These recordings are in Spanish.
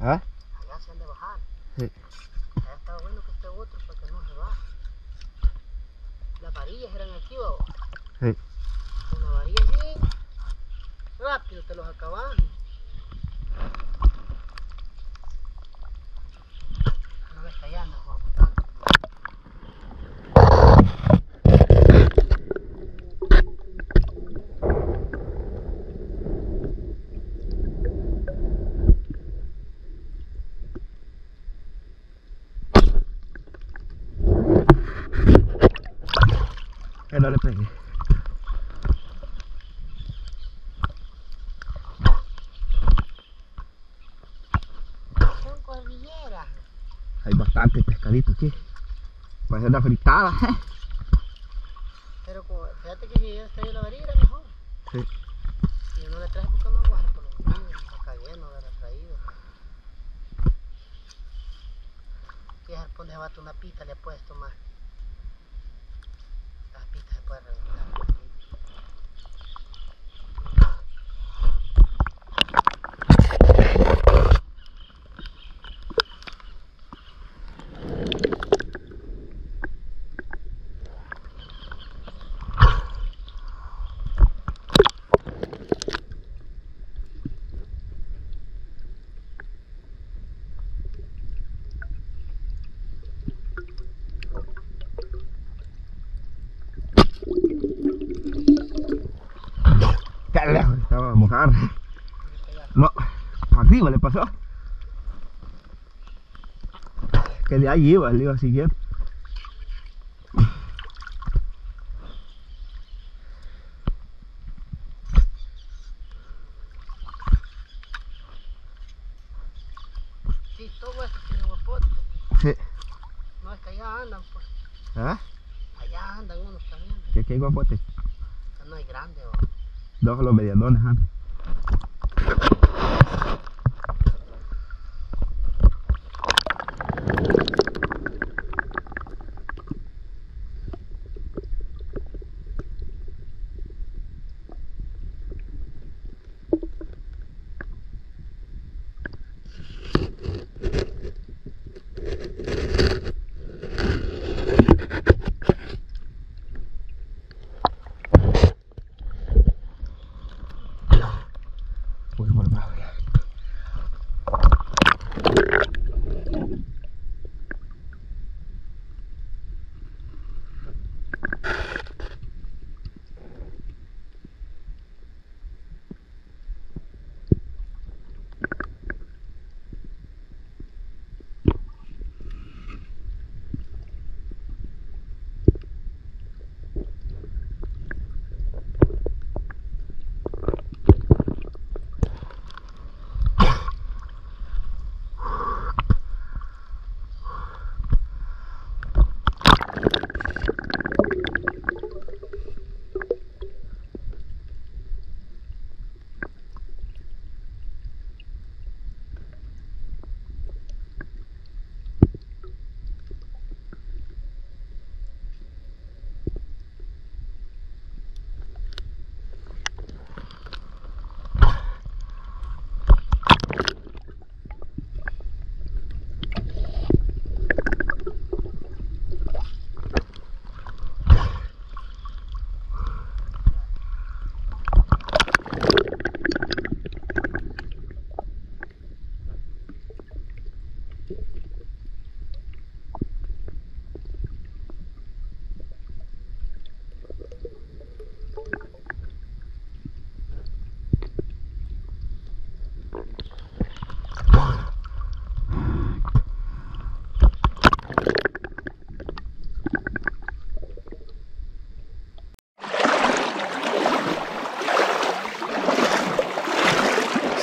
¿Ah? Allá se han de bajar. Sí. Allá estaba bueno que esté otro para que no se baje. Las varillas eran aquí. Sí. Con la varilla así, rápido te los acaban. No ves allá anda, bo, tanto. Que no le pegué. Son cordilleras. Hay bastante pescadito aquí. Puede ser una fritada. Pero como- fíjate que si hubiera traído la varilla mejor. Sí. Si no le traje porque no aguanta por los niños, está bien, no hubiera traído. Si es donde se bate una pita le puedes tomar. Las obliterated No, arriba le pasó. Que de ahí iba, le iba siguiendo. Sí, todo esto tiene guapote. Sí. No es que allá andan, pues. ¿Ah? Allá andan unos también. Aquí hay guapote. No hay grande, o. Dos los medianones, ah. Muy Thank you.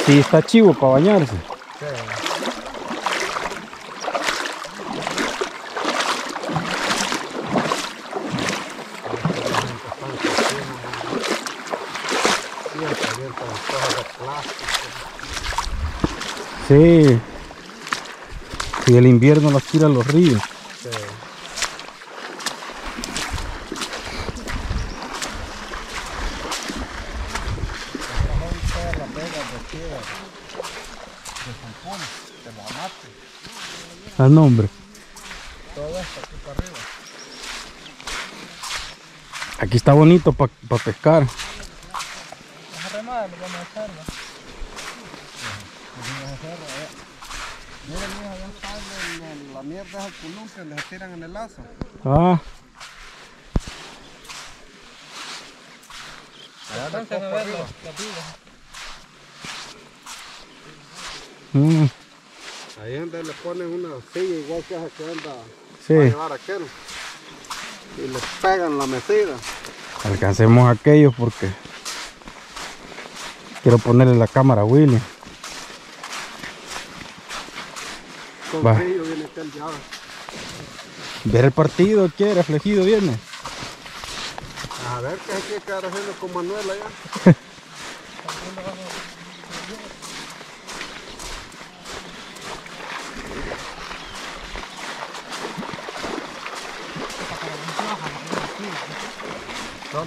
Sí, está chivo para bañarse. Sí. Y el invierno los tira a los ríos. Nombre. todo esto aquí para arriba. Aquí está bonito para pescar. Las arremadas lo vamos a hacer, ¿no? Vamos a hacer. Miren, mija, allá está el- mierda columpio, les tiran en el lazo. Ah. Mm, Ahí es donde le ponen una silla igual que esa que anda para sí. llevar aquel. Y le pegan la mesida. Alcancemos aquellos porque quiero ponerle la cámara a Willy. Con Va. viene aquel ya. Ver el partido, quiere, flejido viene. A ver qué hay que quedar haciendo con Manuel allá.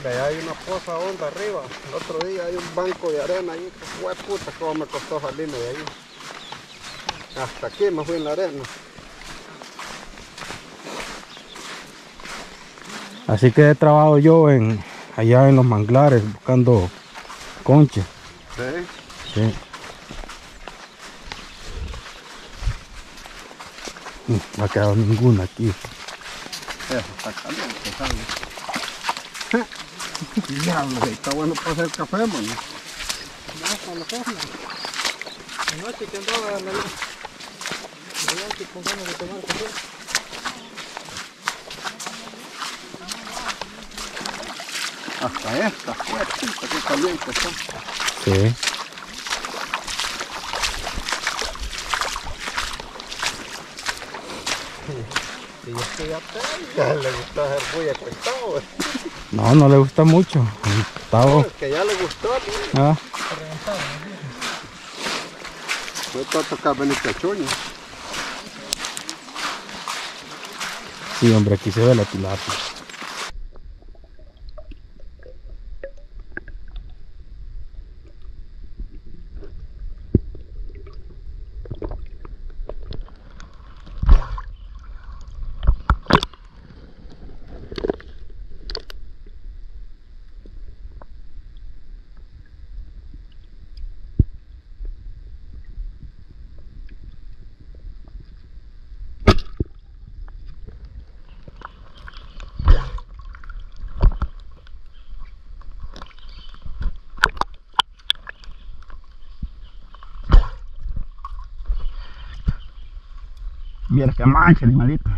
Allá hay una poza honda arriba. El otro día hay un banco de arena ahí. Fue puta cómo me costó salirme de ahí. Hasta aquí me fui en la arena. Así que he trabajado yo en allá en los manglares buscando conches. Sí. Sí. No ha quedado ninguna aquí. Eso está caliente. Diablo, está bueno para hacer café, mano. No, para la cosa. Anoche que andaba en la Anoche con ganas de tomar café. Hasta esta, fuerte, qué caliente está. Sí. Y es que ya te, ya le gustó hacer bulla acostado, güey. No, no le gusta mucho. Estaba. Es que ya le gustó, ¿no? Ah, No está a tocar venir cachuña. sí, hombre, aquí se ve la tilapia. Mira que mancha, animalito.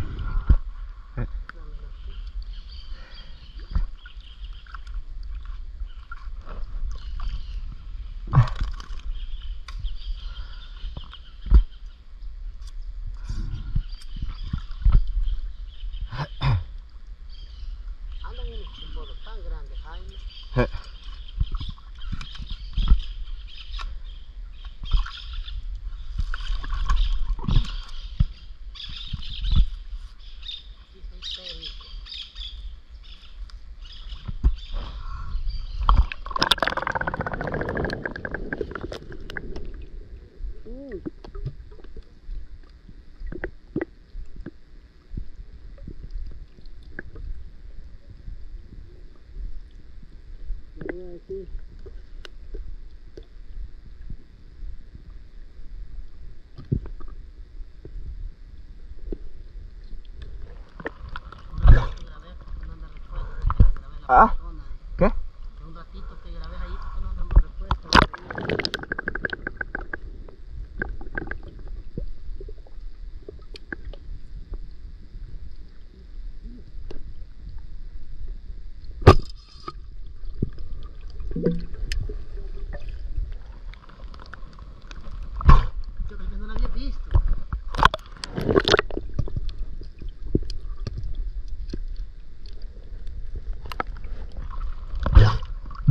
Ah,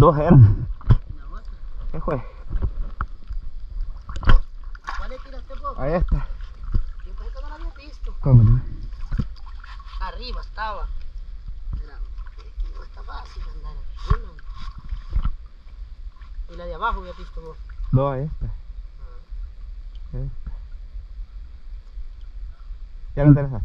Dos eran. La otra. ¿Qué fue? ¿Cuál le tiraste vos? Ahí está. Yo pensé que no la había visto. ¿Cómo no? Arriba estaba. Era, no está fácil andar aquí, ¿no? Y la de abajo había visto vos. Dos, ahí está. ¿Ya lo interesa?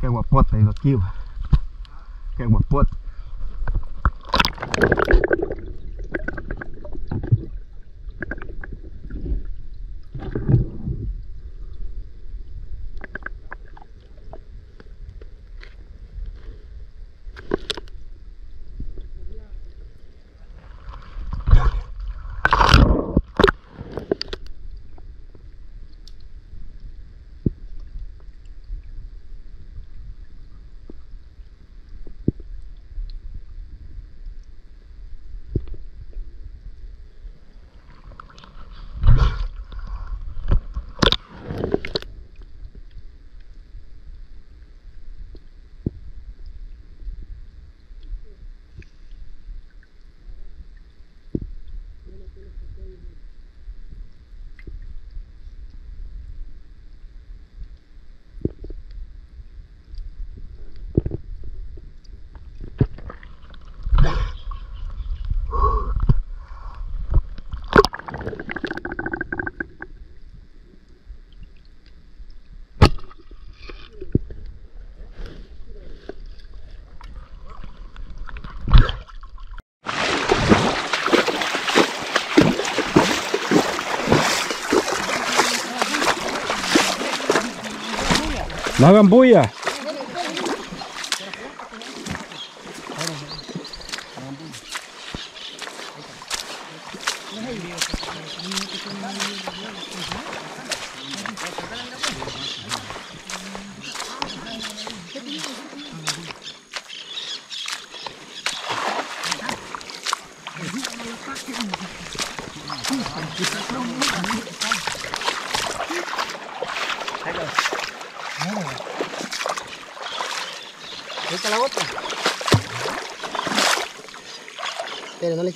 Qué guapote digo aquí, va.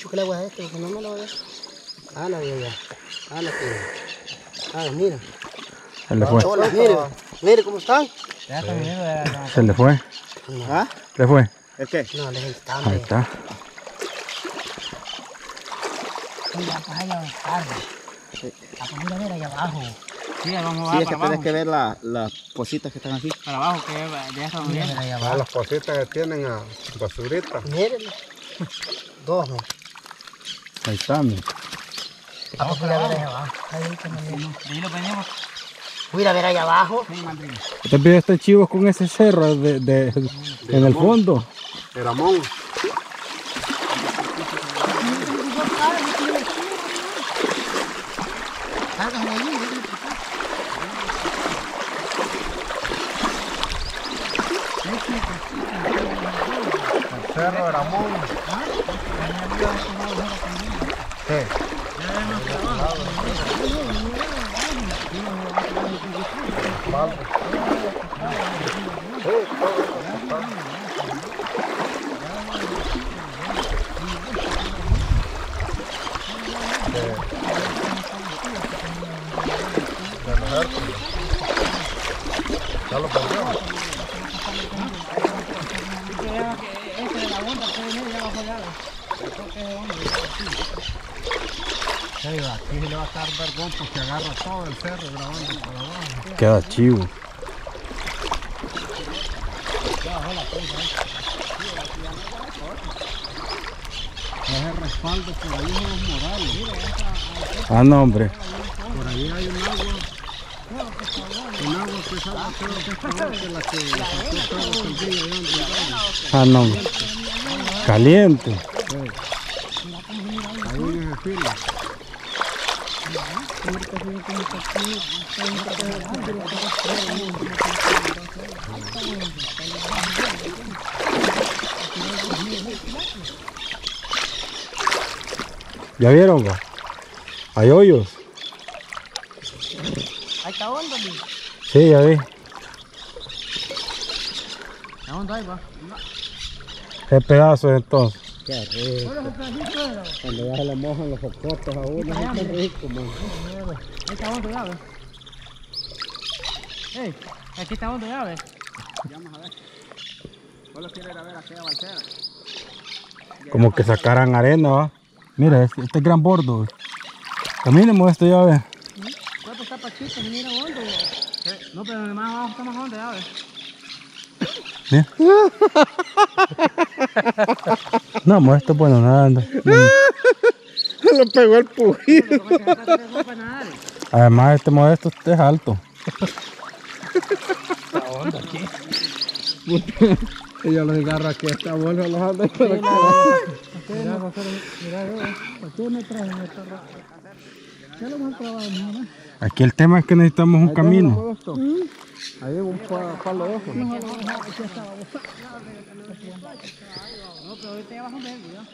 Le chuque el agua a este, porque no me lo voy a. Ah, la ya. Ah, la que. Ah, mira. Se le fue. Hola, mire. Mire cómo están. Se le fue. ¿Ah? ¿Le fue? ¿El qué? No, les están. Ahí está. Mira, pues allá tarde. La comida ver allá abajo. Sí, vamos Sí, a es que tienes que ver la- las cositas que están aquí. para abajo, que ya Mira, bien. ver allá A abajo. las cositas que tienen a basurita. Mírenle. Dos, ¿no? Ahí está, mira. Pues mira, ver allá abajo. Ahí, lo venimos. Mira, ver allá abajo. Sí, Mandri. Este video está chivo con ese cerro de, de- en el fondo. De allí. Cerro Eramón. Ya lo perdió. Sí, aquí le va a estar vergón porque agarra todo el cerro grabando para abajo. Queda chivo. Es el respaldo por ahí son los morales. Ah, no, hombre. Por ahí hay un agua. Un agua que es agua creo que es la que sacó todo el día en Rinaldo. Ah, no. Caliente. Ahí en ese filo. ¿Ya vieron, va? Hay hoyos. Ahí está hondo, mi. Sí, ya vi. ¿A dónde ahí va? Qué pedazos entonces. Qué rico. Cuando ya se le mojan los focotes a uno, es qué rico, man. Ahí está hondo ya, ve. Ey, aquí está hondo ya, ve. Como que sacaran arena, va. Mira, este, este es gran bordo. Caminemos esto ya, ve. Está pachito, se mira hondo. No, pero más abajo está más hondo ya, ve. Mira. No, mo, esto es bueno nadando. Se lo pegó el pujido. Además, este modesto este es alto. Ella los agarra que esta bolsa los anda por aquí. Mira, José, mira, ve. ¿Por qué me traje esta ropa? ¿Qué lo hemos trabajado, mira? Aquí el tema es que necesitamos un camino. Ahí hay un pa- palo de ojo. No, pero ahorita ya bajo verde, ya.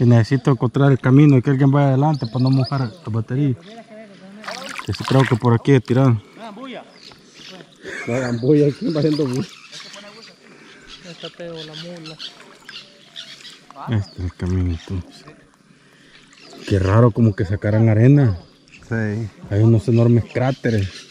Y necesito encontrar el camino y que alguien vaya adelante para no mojar la batería. Que sí creo que por aquí es tirado. No hagan bulla aquí, va haciendo bulla. Esta pego la mula. Este es el camino entonces. Qué raro como que sacaran arena. Sí. Hay unos enormes cráteres.